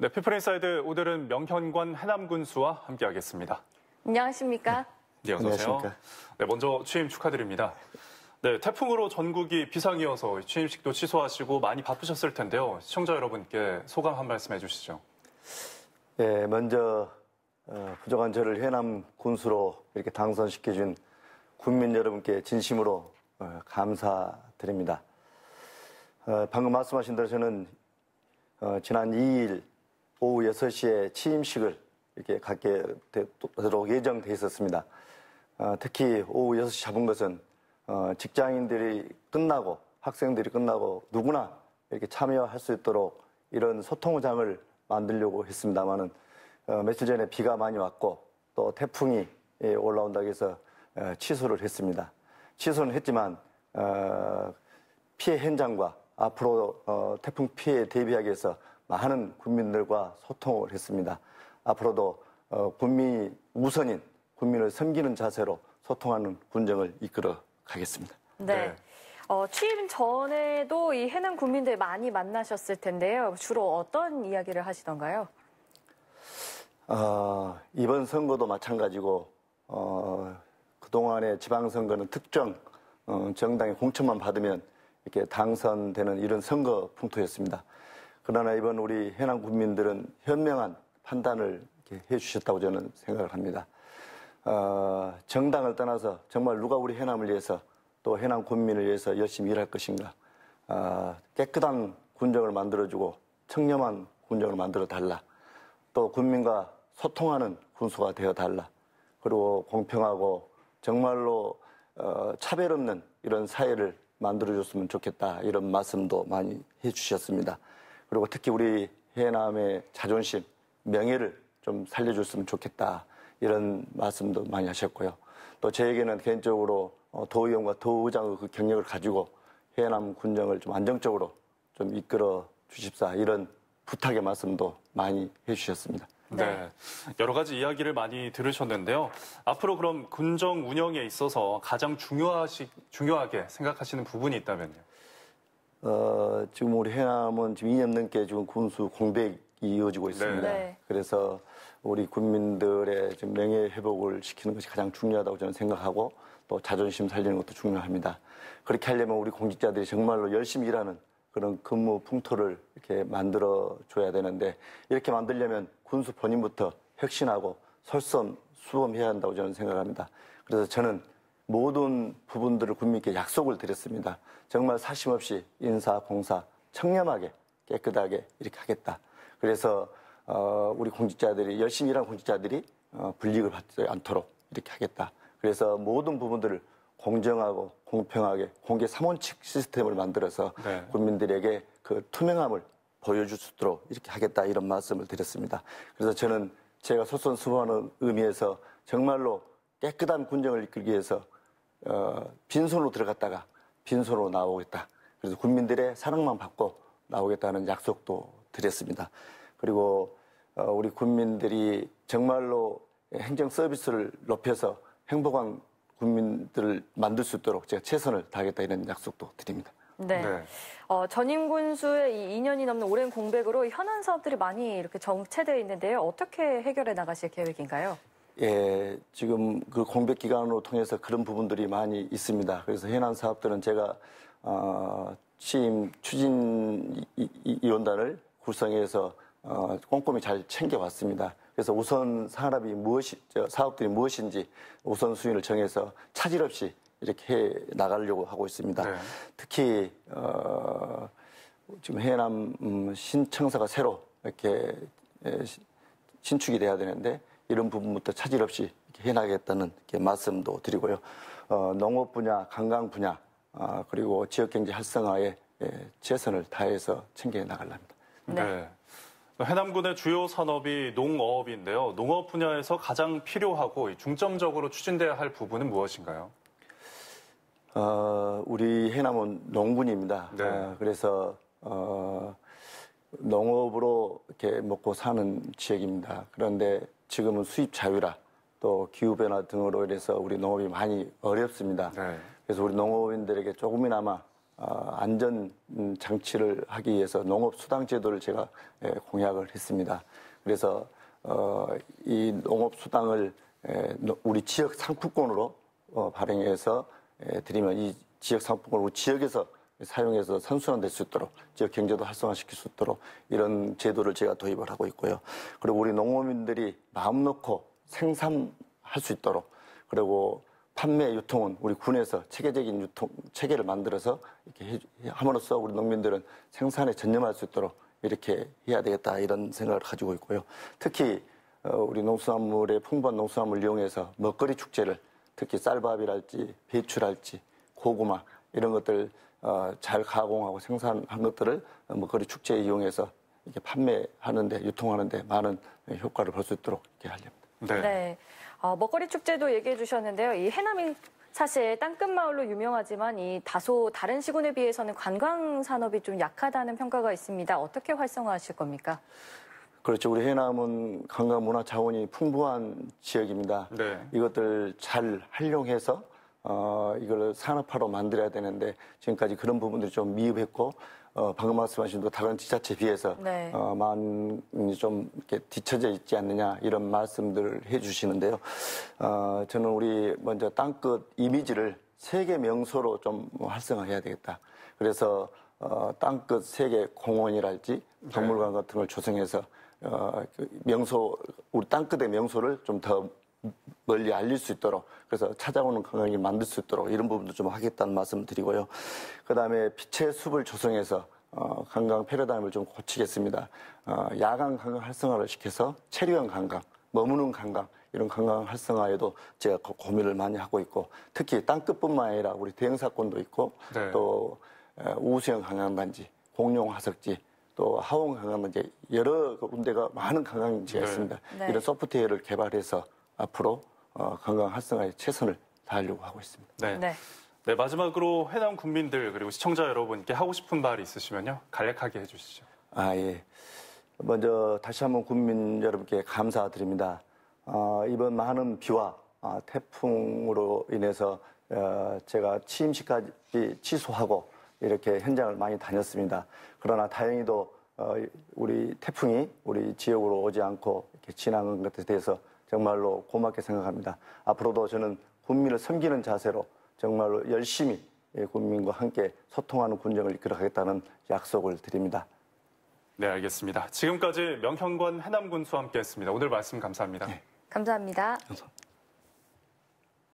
네, 피플인사이드 오늘은 명현관 해남군수와 함께하겠습니다. 안녕하십니까? 네, 어서 오세요. 안녕하십니까. 네, 먼저 취임 축하드립니다. 네, 태풍으로 전국이 비상이어서 취임식도 취소하시고 많이 바쁘셨을 텐데요. 시청자 여러분께 소감 한 말씀 해주시죠. 예, 먼저 어, 부족한 저를 해남 군수로 이렇게 당선시켜준 국민 여러분께 진심으로 어, 감사드립니다. 어, 방금 말씀하신 대로 저는 어, 지난 2일 오후 6시에 취임식을 이렇게 갖게 되도록 예정돼 있었습니다. 어, 특히 오후 6시 잡은 것은 어, 직장인들이 끝나고 학생들이 끝나고 누구나 이렇게 참여할 수 있도록 이런 소통장을 만들려고 했습니다만은 어, 며칠 전에 비가 많이 왔고 또 태풍이 예, 올라온다고 해서 어, 취소를 했습니다. 취소는 했지만 어, 피해 현장과 앞으로 어, 태풍 피해 대비하기 위해서 많은 국민들과 소통을 했습니다. 앞으로도 어, 국민이 우선인 국민을 섬기는 자세로 소통하는 군정을 이끌어 가겠습니다. 네. 네. 어, 취임 전에도 이 해남 국민들 많이 만나셨을 텐데요. 주로 어떤 이야기를 하시던가요? 어, 이번 선거도 마찬가지고 어, 그동안의 지방선거는 특정 어, 정당의 공천만 받으면 이렇게 당선되는 이런 선거 풍토였습니다. 그러나 이번 우리 해남 국민들은 현명한 판단을 해주셨다고 저는 생각을 합니다. 어, 정당을 떠나서 정말 누가 우리 해남을 위해서 또 해남 국민을 위해서 열심히 일할 것인가. 어, 깨끗한 군정을 만들어주고 청렴한 군정을 만들어 달라. 또 국민과 소통하는 군수가 되어 달라. 그리고 공평하고 정말로 어, 차별 없는 이런 사회를 만들어줬으면 좋겠다. 이런 말씀도 많이 해주셨습니다. 그리고 특히 우리 해남의 자존심, 명예를 좀 살려줬으면 좋겠다. 이런 말씀도 많이 하셨고요. 또 저에게는 개인적으로 어, 도의원과 도의장의 그 경력을 가지고 해남 군정을 좀 안정적으로 좀 이끌어 주십사. 이런 부탁의 말씀도 많이 해주셨습니다. 네. 네. 여러 가지 이야기를 많이 들으셨는데요. 앞으로 그럼 군정 운영에 있어서 가장 중요하시, 중요하게 생각하시는 부분이 있다면요. 어, 지금 우리 해남은 지금 2년 넘게 지금 군수 공백이 이어지고 있습니다. 네. 그래서 우리 국민들의 지금 명예 회복을 시키는 것이 가장 중요하다고 저는 생각하고 또 자존심 살리는 것도 중요합니다. 그렇게 하려면 우리 공직자들이 정말로 열심히 일하는 그런 근무 풍토를 이렇게 만들어 줘야 되는데 이렇게 만들려면 군수 본인부터 혁신하고 설섬수범해야 한다고 저는 생각합니다. 그래서 저는 모든 부분들을 국민께 약속을 드렸습니다. 정말 사심 없이 인사, 공사 청렴하게 깨끗하게 이렇게 하겠다. 그래서 어, 우리 공직자들이 열심히 일하는 공직자들이 어, 불이익을 받지 않도록 이렇게 하겠다. 그래서 모든 부분들을 공정하고 공평하게 공개 삼원칙 시스템을 만들어서 네. 국민들에게 그 투명함을 보여줄 수 있도록 이렇게 하겠다 이런 말씀을 드렸습니다. 그래서 저는 제가 솔선수범하는 의미에서 정말로 깨끗한 군정을 이끌기 위해서 어, 빈손으로 들어갔다가 빈손으로 나오겠다. 그래서 국민들의 사랑만 받고 나오겠다는 약속도 드렸습니다. 그리고 어, 우리 국민들이 정말로 행정 서비스를 높여서 행복한 국민들을 만들 수 있도록 제가 최선을 다하겠다 이런 약속도 드립니다. 네. 네. 어, 전임 군수의 이 2년이 넘는 오랜 공백으로 현안 사업들이 많이 이렇게 정체되어 있는데요. 어떻게 해결해 나가실 계획인가요? 예, 지금 그 공백 기간으로 통해서 그런 부분들이 많이 있습니다. 그래서 현안 사업들은 제가 어, 취임 추진 이- 이- 위원단을 구성해서 어, 꼼꼼히 잘 챙겨왔습니다. 그래서 우선 산업이 무엇이 저 사업들이 무엇인지 우선 순위를 정해서 차질 없이 이렇게 해 나가려고 하고 있습니다. 네. 특히 어, 지금 해남 음, 신청사가 새로 이렇게 에, 시- 신축이 돼야 되는데 이런 부분부터 차질 없이 이렇게 해나가겠다는 이렇게 말씀도 드리고요. 어, 농업 분야, 관광 분야 아, 그리고 지역 경제 활성화에 예, 최선을 다해서 챙겨 나가랍니다. 네. 네. 해남군의 주요 산업이 농어업인데요. 농업 분야에서 가장 필요하고 중점적으로 추진돼야 할 부분은 무엇인가요? 어, 우리 해남은 농군입니다. 네. 어, 그래서 어, 농업으로 이렇게 먹고 사는 지역입니다. 그런데 지금은 수입 자유라 또 기후 변화 등으로 인해서 우리 농업이 많이 어렵습니다. 네. 그래서 우리 농업인들에게 조금이나마 어, 안전 음, 장치를 하기 위해서 농업 수당 제도를 제가 예, 공약을 했습니다. 그래서 어, 이 농업 수당을 에, 노- 우리 지역 상품권으로 어, 발행해서 에, 드리면 이 지역 상품권을 우리 지역에서 사용해서 선순환될 수 있도록 지역 경제도 활성화시킬 수 있도록 이런 제도를 제가 도입을 하고 있고요. 그리고 우리 농업인들이 마음 놓고 생산할 수 있도록 그리고 판매 유통은 우리 군에서 체계적인 유통 체계를 만들어서 이렇게 해- 함으로써 우리 농민들은 생산에 전념할 수 있도록 이렇게 해야 되겠다 이런 생각을 가지고 있고요. 특히 어, 우리 농수산물의 풍부한 농수산물을 이용해서 먹거리 축제를 특히 쌀밥이랄지 배추랄지 고구마 이런 것들 어, 잘 가공하고 생산한 것들을 먹거리 축제에 이용해서 이렇게 판매하는데 유통하는데 많은 효과를 볼 수 있도록 이렇게 하렵니다. 네. 네. 어, 먹거리 축제도 얘기해 주셨는데요. 이 해남이 사실 땅끝 마을로 유명하지만 이 다소 다른 시군에 비해서는 관광 산업이 좀 약하다는 평가가 있습니다. 어떻게 활성화하실 겁니까? 그렇죠. 우리 해남은 관광 문화 자원이 풍부한 지역입니다. 네. 이것들 잘 활용해서 어, 이걸 산업화로 만들어야 되는데 지금까지 그런 부분들이 좀 미흡했고 어, 방금 말씀하신 대로 다른 지자체에 비해서 네. 어, 많이 좀 이렇게 뒤처져 있지 않느냐 이런 말씀들을 해주시는데요. 어, 저는 우리 먼저 땅끝 이미지를 세계 명소로 좀 활성화해야 되겠다. 그래서 어, 땅끝 세계 공원이랄지 박물관 같은 걸 조성해서 어, 그 명소 우리 땅끝의 명소를 좀 더 멀리 알릴 수 있도록 그래서 찾아오는 관광이 만들 수 있도록 이런 부분도 좀 하겠다는 말씀을 드리고요. 그 다음에 빛의 숲을 조성해서 어, 관광 패러다임을 좀 고치겠습니다. 어, 야간 관광 활성화를 시켜서 체류형 관광, 머무는 관광 이런 관광 활성화에도 제가 고- 고민을 많이 하고 있고 특히 땅끝뿐만 아니라 우리 대형 사건도 있고 네. 또 에, 우수형 관광단지, 공룡 화석지, 또 하원 관광단지 여러 군데가 많은 관광지가 네. 있습니다. 네. 이런 소프트웨어를 개발해서 앞으로 어, 관광 활성화에 최선을 다하려고 하고 있습니다. 네. 네. 네, 마지막으로 해남 국민들 그리고 시청자 여러분께 하고 싶은 말이 있으시면요. 간략하게 해주시죠. 아, 예. 먼저 다시 한번 국민 여러분께 감사드립니다. 어, 이번 많은 비와 아, 태풍으로 인해서 어, 제가 취임식까지 취소하고 이렇게 현장을 많이 다녔습니다. 그러나 다행히도 어, 우리 태풍이 우리 지역으로 오지 않고 이렇게 지나간 것에 대해서 정말로 고맙게 생각합니다. 앞으로도 저는 국민을 섬기는 자세로 정말로 열심히 예, 국민과 함께 소통하는 군정을 이끌어가겠다는 약속을 드립니다. 네, 알겠습니다. 지금까지 명현관 해남군수와 함께했습니다. 오늘 말씀 감사합니다. 감사합니다. 감사합니다.